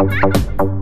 Thank you.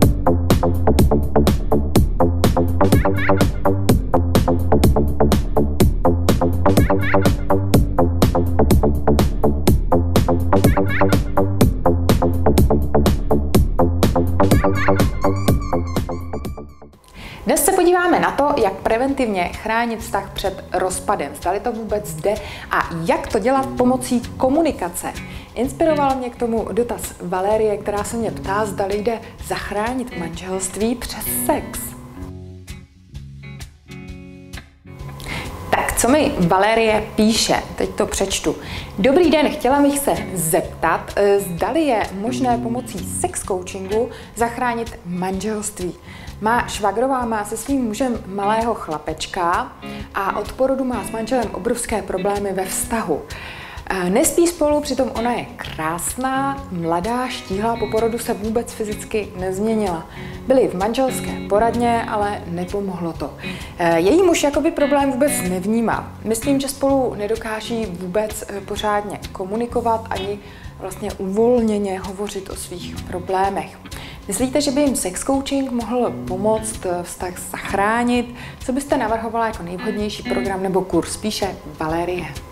Podíváme na to, jak preventivně chránit vztah před rozpadem. Zdali to vůbec jde a jak to dělat pomocí komunikace. Inspiroval mě k tomu dotaz Valérie, která se mě ptá, zdali jde zachránit manželství přes sex. Co mi Valérie píše? Teď to přečtu. Dobrý den, chtěla bych se zeptat, eh, zdali je možné pomocí sex coachingu zachránit manželství. Má švagrová má se svým mužem malého chlapečka a od porodu má s manželem obrovské problémy ve vztahu. Nespí spolu, přitom ona je krásná, mladá, štíhlá, po porodu se vůbec fyzicky nezměnila. Byli v manželské poradně, ale nepomohlo to. Její muž jakoby problém vůbec nevnímá. Myslím, že spolu nedokáží vůbec eh, pořádně komunikovat ani vlastně uvolněně hovořit o svých problémech. Myslíte, že by jim sex coaching mohl pomoct eh, vztah zachránit? Co byste navrhovala jako nejvhodnější program nebo kurz? Spíše Valérie.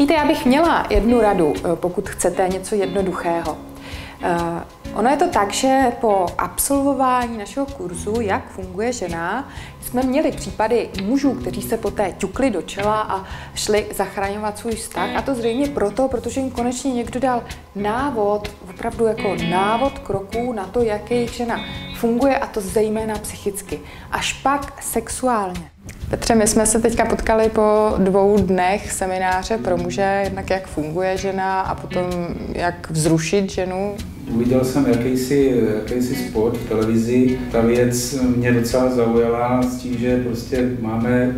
Víte, já bych měla jednu radu, eh, pokud chcete něco jednoduchého. Uh, ono je to tak, že po absolvování našeho kurzu, jak funguje žena, jsme měli případy mužů, kteří se poté ťukli do čela a šli zachraňovat svůj vztah. A to zřejmě proto, protože jim konečně někdo dal návod, opravdu jako návod kroků na to, jak jejich žena funguje, a to zejména psychicky. Až pak sexuálně. Petře, my jsme se teďka potkali po dvou dnech semináře pro muže, jednak jak funguje žena a potom jak vzrušit ženu. Uviděl jsem jakýsi, jakýsi spot v televizi. Ta věc mě docela zaujala s tím, že prostě máme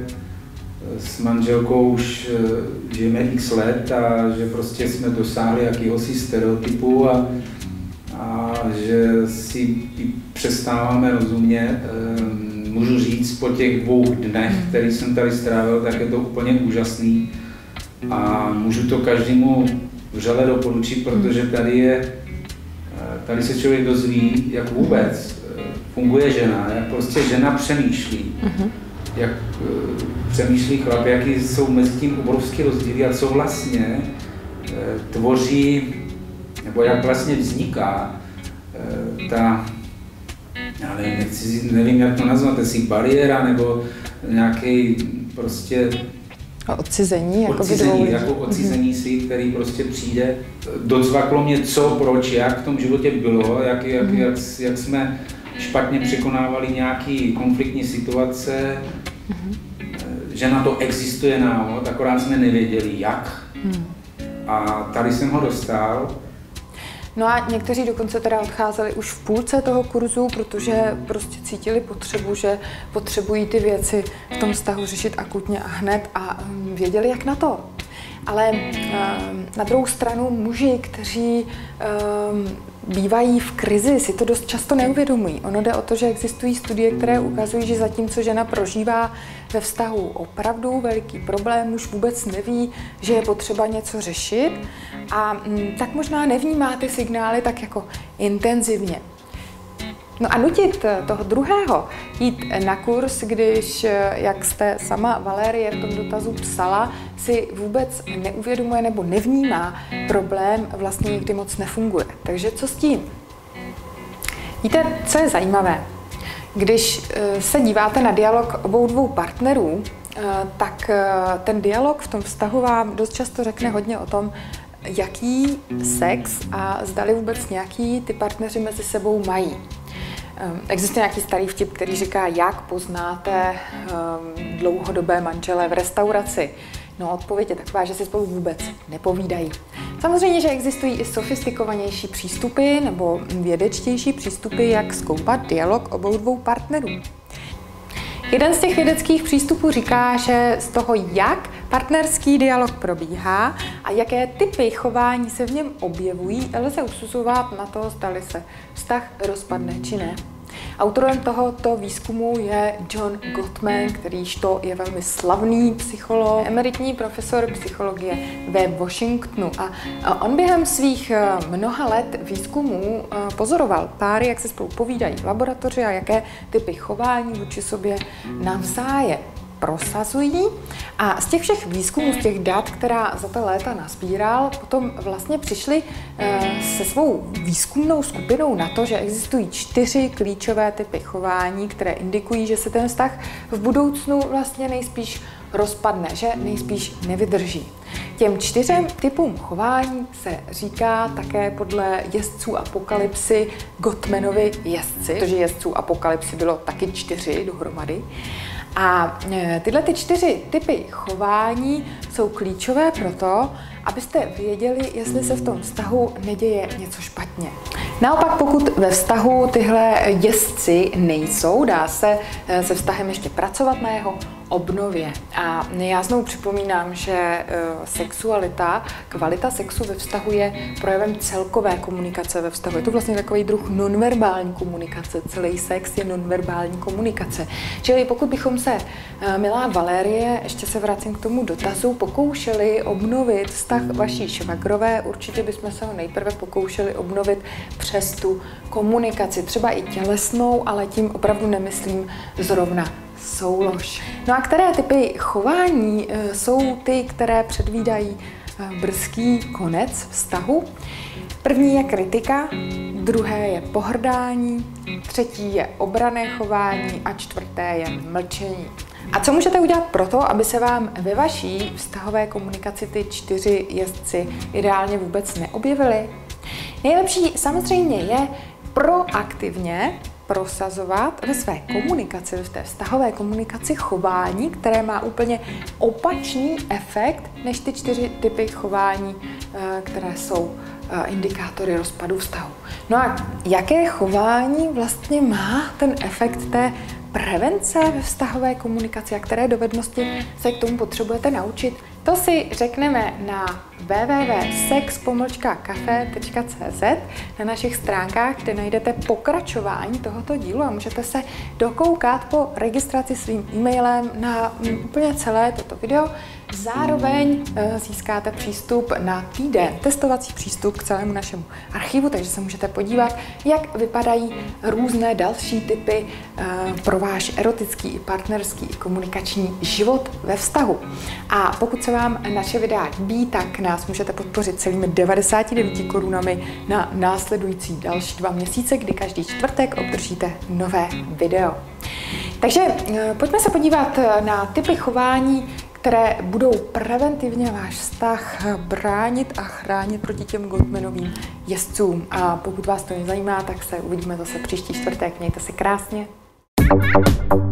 s manželkou už eh, žijeme x let a že prostě jsme dosáhli jakýhosi stereotypu a, a že si přestáváme rozumět ehm, můžu říct po těch dvou dnech, který jsem tady strávil, tak je to úplně úžasný. A můžu to každému vřele doporučit, protože tady je, tady se člověk dozví, jak vůbec eh, funguje žena, jak prostě žena přemýšlí, uh-huh. jak eh, přemýšlí chlap, jaký jsou mezi tím obrovské rozdíly a co vlastně eh, tvoří, nebo jak vlastně vzniká ta já nevím, nechci, nevím, jak to nazvat, jestli bariéra nebo nějaký prostě a odcizení, jako odcizení, jako odcizení mm-hmm. si, který prostě přijde. Docvaklo mě co, proč, jak v tom životě bylo, jak, jak, mm-hmm. jak, jak jsme špatně překonávali nějaký konfliktní situace, mm-hmm. že na to existuje návod, akorát jsme nevěděli jak. Mm. A tady jsem ho dostal No a někteří dokonce teda odcházeli už v půlce toho kurzu, protože prostě cítili potřebu, že potřebují ty věci v tom vztahu řešit akutně a hned a um, věděli, jak na to. Ale um, na druhou stranu muži, kteří um, bývají v krizi, si to dost často neuvědomují. Ono jde o to, že existují studie, které ukazují, že zatímco žena prožívá ve vztahu opravdu veliký problém, už vůbec neví, že je potřeba něco řešit a mm, tak možná nevnímá ty signály tak jako intenzivně. No a nutit toho druhého jít na kurz, když, jak jste sama Valérie v tom dotazu psala, si vůbec neuvědomuje nebo nevnímá problém, vlastně někdy moc nefunguje. Takže co s tím? Víte, co je zajímavé? Když eh, se díváte na dialog obou dvou partnerů, eh, tak eh, ten dialog v tom vztahu vám dost často řekne hodně o tom, jaký sex a zdali vůbec nějaký ty partneři mezi sebou mají. Ehm, existuje nějaký starý vtip, který říká, jak poznáte um, dlouhodobé manžele v restauraci. No, odpověď je taková, že si spolu vůbec nepovídají. Samozřejmě, že existují i sofistikovanější přístupy nebo vědečtější přístupy, jak zkoumat dialog obou dvou partnerů. Jeden z těch vědeckých přístupů říká, že z toho, jak partnerský dialog probíhá a jaké typy chování se v něm objevují, lze usuzovat na to, zda se vztah rozpadne či ne. Autorem tohoto výzkumu je John Gottman, kterýž to je velmi slavný psycholog, emeritní profesor psychologie ve Washingtonu. A on během svých eh, mnoha let výzkumů eh, pozoroval páry, jak se spolu povídají v laboratoři a jaké typy chování vůči sobě navzájem prosazují. A z těch všech výzkumů, z těch dat, která za ta léta nazbíral, potom vlastně přišli eh, se svou výzkumnou skupinou na to, že existují čtyři klíčové typy chování, které indikují, že se ten vztah v budoucnu vlastně nejspíš rozpadne, že nejspíš nevydrží. Těm čtyřem typům chování se říká také podle jezdců apokalypsy Gottmanovi jezdci, protože jezdců apokalypsy bylo taky čtyři dohromady. A e, tyhle ty čtyři typy chování jsou klíčové pro to, abyste věděli, jestli se v tom vztahu neděje něco špatně. Naopak, pokud ve vztahu tyhle jezdci nejsou, dá se e, se vztahem ještě pracovat na jeho obnově. A já znovu připomínám, že e, sexualita, kvalita sexu ve vztahu je projevem celkové komunikace ve vztahu. Je to vlastně takový druh nonverbální komunikace. Celý sex je nonverbální komunikace. Čili pokud bychom se, e, milá Valérie, ještě se vracím k tomu dotazu, pokoušeli obnovit vztah vaší švagrové, určitě bychom se ho nejprve pokoušeli obnovit přes tu komunikaci, třeba i tělesnou, ale tím opravdu nemyslím zrovna soulož. No a které typy chování e, jsou ty, které předvídají e, brzký konec vztahu? První je kritika, druhé je pohrdání, třetí je obrané chování a čtvrté je mlčení. A co můžete udělat pro to, aby se vám ve vaší vztahové komunikaci ty čtyři jezdci ideálně vůbec neobjevily? Nejlepší samozřejmě je proaktivně prosazovat ve své komunikaci, ve té vztahové komunikaci chování, které má úplně opačný efekt než ty čtyři typy chování, eh, které jsou eh, indikátory rozpadu vztahu. No a jaké chování vlastně má ten efekt té prevence ve vztahové komunikaci a které dovednosti se k tomu potřebujete naučit? To si řekneme na www.sex.cafe.cz na našich stránkách, kde najdete pokračování tohoto dílu a můžete se dokoukat po registraci svým e-mailem na úplně celé toto video. Zároveň eh, získáte přístup na týden, testovací přístup k celému našemu archivu, takže se můžete podívat, jak vypadají různé další typy eh, pro váš erotický partnerský i komunikační život ve vztahu. A pokud se vám naše videa líbí, tak nás můžete podpořit celými 99 korunami na následující další dva měsíce, kdy každý čtvrtek obdržíte nové video. Takže eh, pojďme se podívat na typy chování, které budou preventivně váš vztah bránit a chránit proti těm Gottmanovým jezdcům. A pokud vás to nezajímá, tak se uvidíme zase příští čtvrtek. Mějte se krásně. thank you